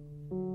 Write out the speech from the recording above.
Música